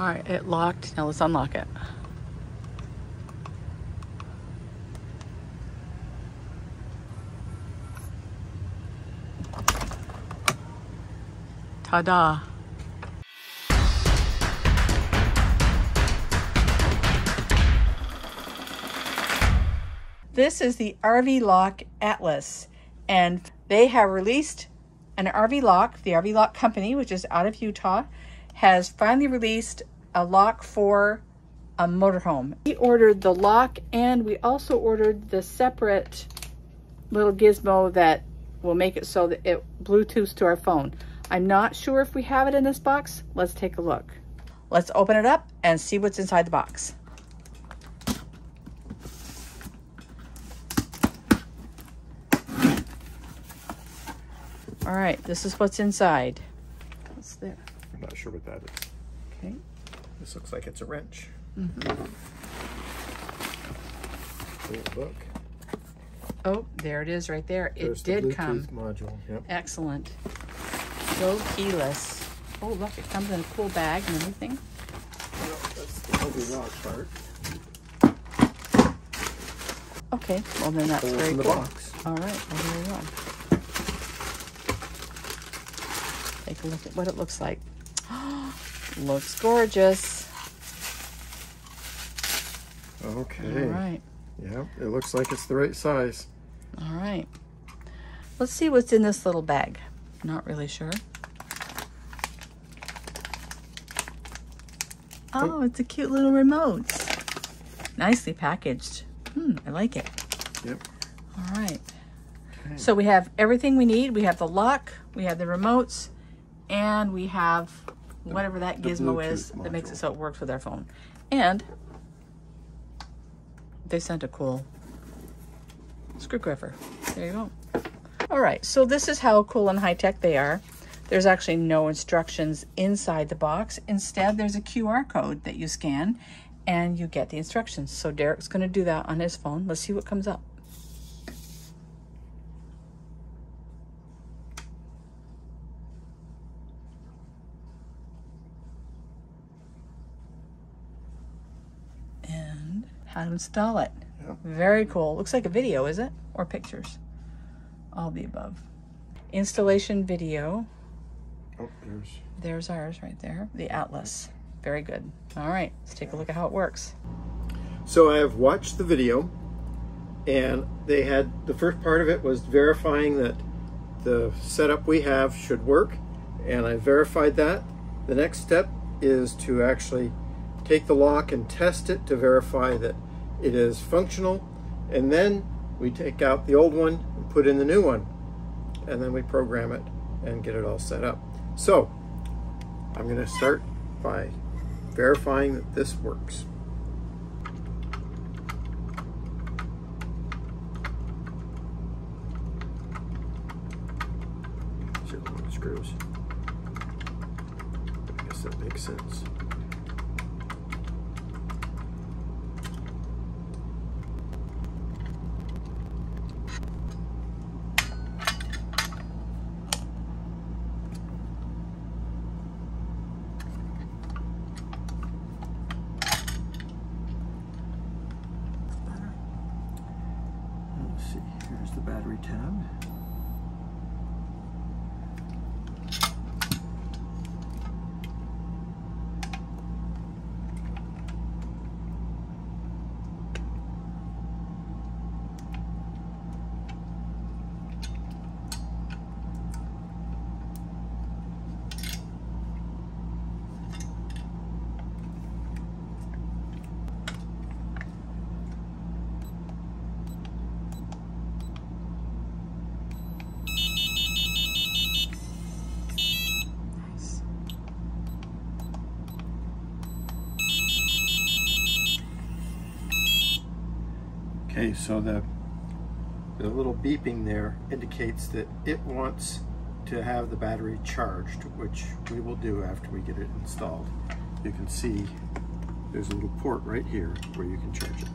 All right, it locked. Now let's unlock it. Ta-da. This is the RV Lock Atlas, and they have released an RV lock. The RV Lock Company, which is out of Utah, has finally released a lock for a motorhome. We ordered the lock and we also ordered the separate little gizmo that will make it so that it Bluetooths to our phone. I'm not sure if we have it in this box. Let's take a look. Let's open it up and see what's inside the box. All right, this is what's inside. What's there? I'm not sure what that is. Okay. This looks like it's a wrench. Mm-hmm. Little book. Oh, there it is right there. There's it the did Bluetooth come. module. Yep. Excellent. Go keyless. Oh, look, it comes in a cool bag and everything. Well, that's the heavy rock part. Okay, well then that's Pull very the cool. box. All right, well there you go. Take a look at what it looks like. Looks gorgeous. Okay. All right, Yep. It looks like it's the right size. all right. Let's see what's in this little bag. Not really sure. Oh, it's a cute little remote. Nicely packaged. Hmm, I like it. Yep. All right. Okay. So we have everything we need. We have the lock, we have the remotes, and we have whatever that gizmo is Bluetooth that makes it so it works with our phone. And they sent a cool screwdriver. There you go. All right, so this is how cool and high tech they are. There's actually no instructions inside the box. Instead, there's a QR code that you scan and you get the instructions. So Derek's going to do that on his phone. Let's see what comes up. And how to install it. Yep. Very cool. Looks like a video, is it? Or pictures? All the above. Installation video. Oh, there's. There's ours right there. The Atlas. Very good. All right, let's take a look at how it works. So I have watched the video, and they had the first part of it was verifying that the setup we have should work, and I verified that. The next step is to actually take the lock and test it to verify that it is functional, and then we take out the old one and put in the new one, and then we program it and get it all set up. So I'm going to start by verifying that this works. Screws. I guess that makes sense. Let's see, here's the battery tab. Nice. Okay, so the the little beeping there indicates that it wants to have the battery charged, which we will do after we get it installed. You can see there's a little port right here where you can charge it.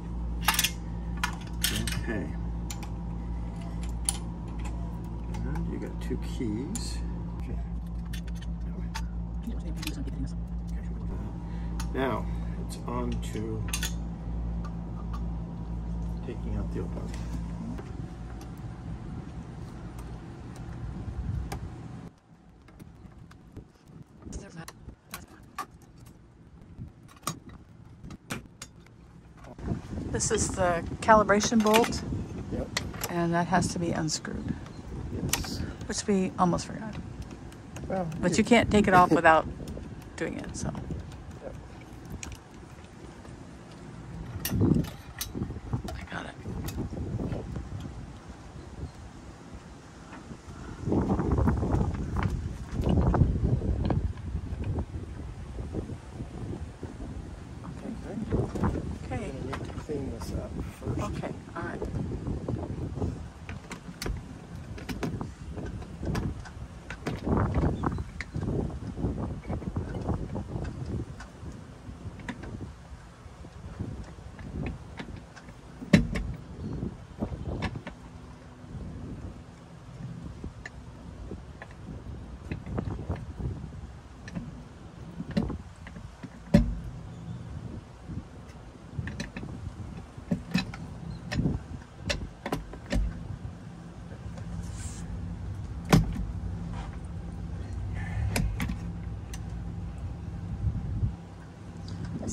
Okay. And you got two keys. Okay. Now it's on to taking out the old one. This is the calibration bolt, Yep. and that has to be unscrewed, Yes. which we almost forgot. Well, But you can't take it off without doing it, so.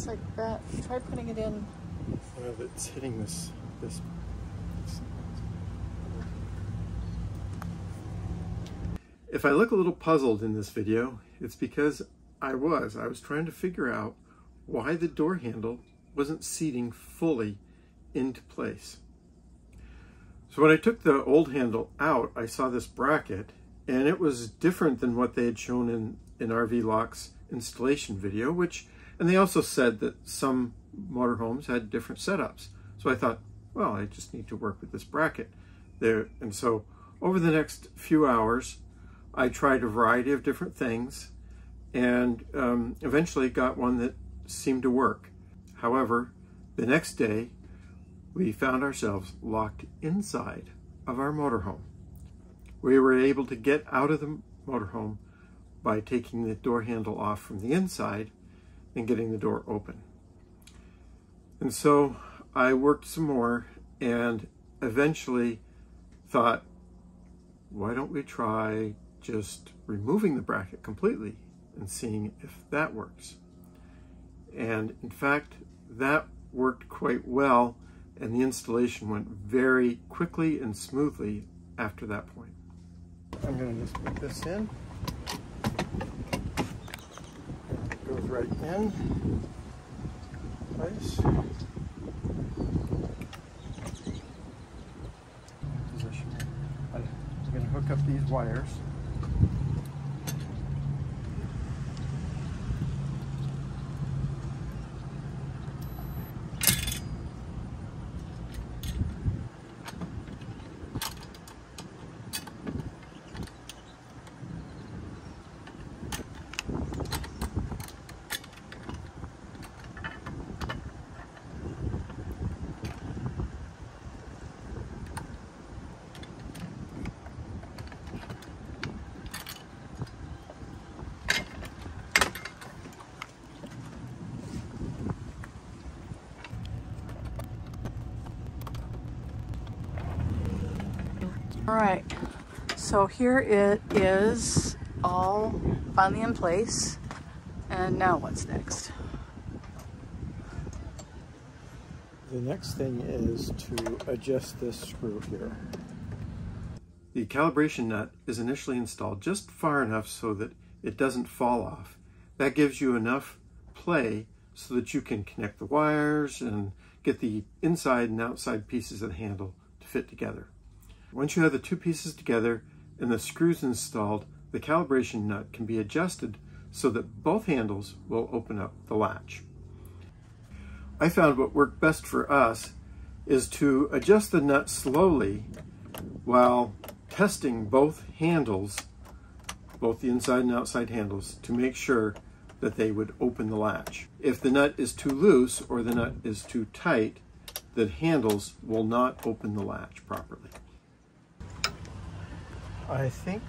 It's like that. Try putting it in. Hitting this, this. If I look a little puzzled in this video, it's because I was. I was trying to figure out why the door handle wasn't seating fully into place. So when I took the old handle out, I saw this bracket and it was different than what they had shown in, in RV Lock's installation video, which, and they also said that some motorhomes had different setups. So I thought, well, I just need to work with this bracket there. And so over the next few hours, I tried a variety of different things and um, eventually got one that seemed to work. However, the next day, we found ourselves locked inside of our motorhome. We were able to get out of the motorhome by taking the door handle off from the inside and getting the door open. And so I worked some more and eventually thought, why don't we try just removing the bracket completely and seeing if that works. And in fact, that worked quite well and the installation went very quickly and smoothly after that point. I'm going to just put this in. It goes right in place. Position. I'm going to hook up these wires. All right. So here it is all finally in place. And now what's next? The next thing is to adjust this screw here. The calibration nut is initially installed just far enough so that it doesn't fall off. That gives you enough play so that you can connect the wires and get the inside and outside pieces of the handle to fit together. Once you have the two pieces together and the screws installed, the calibration nut can be adjusted so that both handles will open up the latch. I found what worked best for us is to adjust the nut slowly while testing both handles, both the inside and outside handles, to make sure that they would open the latch. If the nut is too loose or the nut is too tight, the handles will not open the latch properly. I think,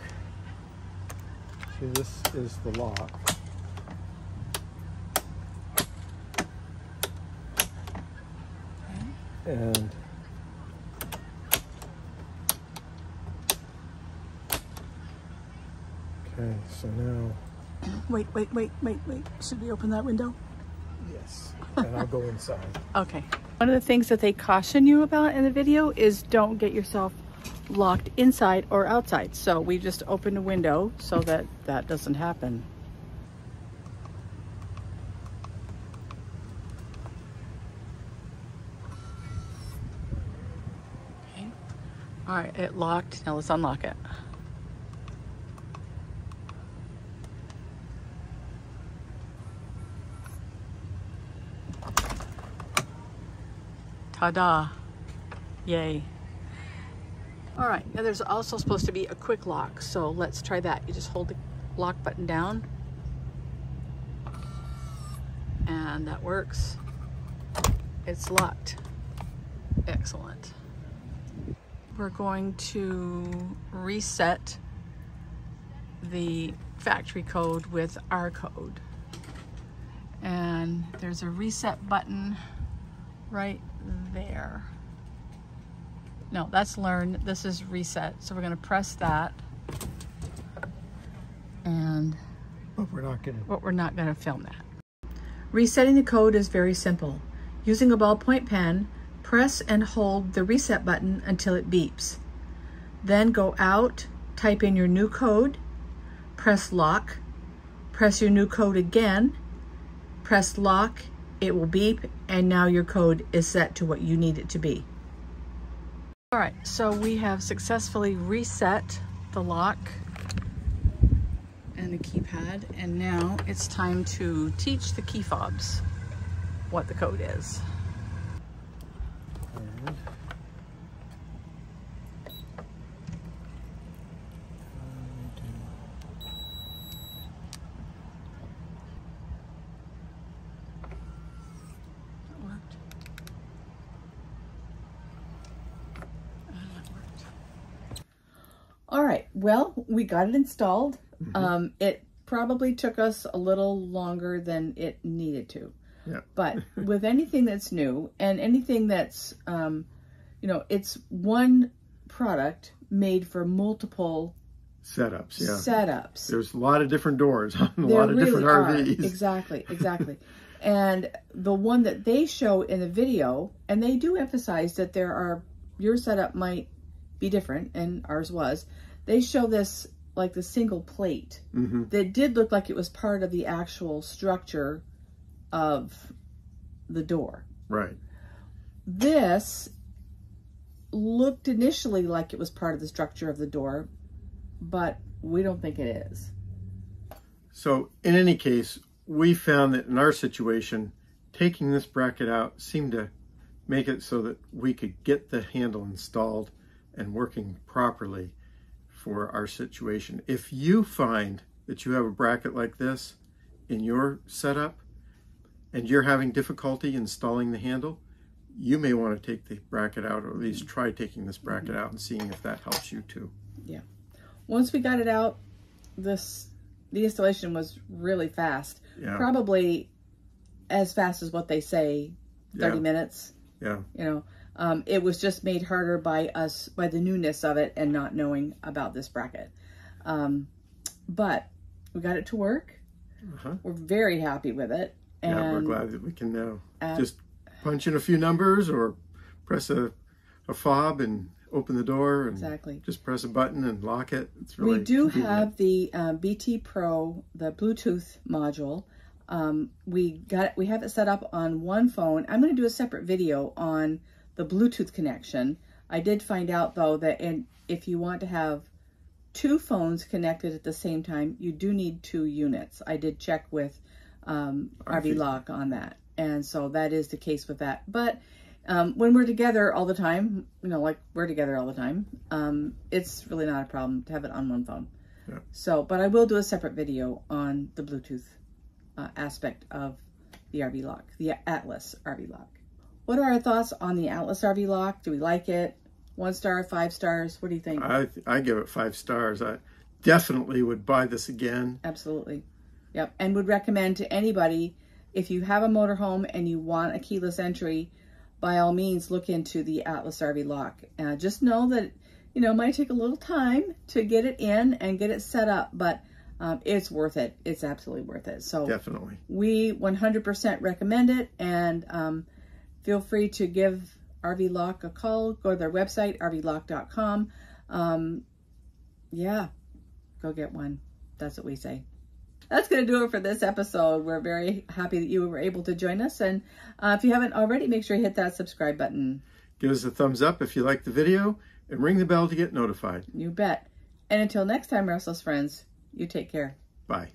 see this is the lock. And okay, so now. Wait, wait, wait, wait, wait. Should we open that window? Yes, and I'll go inside. Okay. One of the things that they caution you about in the video is don't get yourself locked inside or outside. So we just opened a window so that that doesn't happen. All right, it locked. Now let's unlock it. Ta-da. Yay. All right, now there's also supposed to be a quick lock, so let's try that. You just hold the lock button down. And that works. It's locked. Excellent. We're going to reset the factory code with our code. And there's a reset button right there. No, that's learn. This is reset. So we're going to press that. And But we're not gonna but we're not going to film that. Resetting the code is very simple. Using a ballpoint pen, press and hold the reset button until it beeps. Then go out, type in your new code, press lock, press your new code again, press lock, it will beep, and now your code is set to what you need it to be. All right, so we have successfully reset the lock and the keypad, and now it's time to teach the key fobs what the code is. and That worked. And that worked. All right, well, we got it installed. Um, it probably took us a little longer than it needed to. Yeah. But with anything that's new and anything that's, um, you know, it's one product made for multiple setups, yeah. setups. There's a lot of different doors on a There lot of really different are. RVs. Exactly, exactly. and the one that they show in the video, and they do emphasize that there are, your setup might be different, and ours was. They show this like the single plate hmm that did look like it was part of the actual structure of the door. Right. This looked initially like it was part of the structure of the door, but we don't think it is. So in any case, we found that in our situation, taking this bracket out seemed to make it so that we could get the handle installed and working properly for our situation. If you find that you have a bracket like this in your setup and you're having difficulty installing the handle, you may want to take the bracket out or at least try taking this bracket out and seeing if that helps you too. Yeah. Once we got it out, this the installation was really fast. Yeah. Probably as fast as what they say, 30 Yeah. minutes. Yeah. You know, um, it was just made harder by us, by the newness of it and not knowing about this bracket. Um, but we got it to work. Uh-huh. We're very happy with it. And yeah, we're glad that we can now just punch in a few numbers or press a, a fob and open the door and Exactly. just press a button and lock it. It's really we do convenient. have the uh, BT Pro, the Bluetooth module. Um, we got we have it set up on one phone. I'm going to do a separate video on the Bluetooth connection. I did find out though that in, if you want to have two phones connected at the same time, you do need two units. I did check with um, RV RV. Lock on that, and so that is the case with that. But um, when we're together all the time, you know, like we're together all the time, um, it's really not a problem to have it on one phone. Yeah. So, but I will do a separate video on the Bluetooth uh, aspect of the RV lock, the Atlas RV lock. What are our thoughts on the Atlas RV lock? Do we like it? One star, five stars? What do you think? I I give it five stars. I definitely would buy this again. Absolutely. Yep. And would recommend to anybody if you have a motorhome and you want a keyless entry, by all means, look into the Atlas RV lock. Uh, just know that, you know, it might take a little time to get it in and get it set up, but um, it's worth it. It's absolutely worth it. So Definitely. we 100% recommend it and um, feel free to give RV Lock a call. Go to their website, rvlock.com. Um, yeah, go get one. That's what we say. That's going to do it for this episode. We're very happy that you were able to join us. And uh, if you haven't already, make sure you hit that subscribe button. Give us a thumbs up if you like the video and ring the bell to get notified. You bet. And until next time, Restless Friends, you take care. Bye.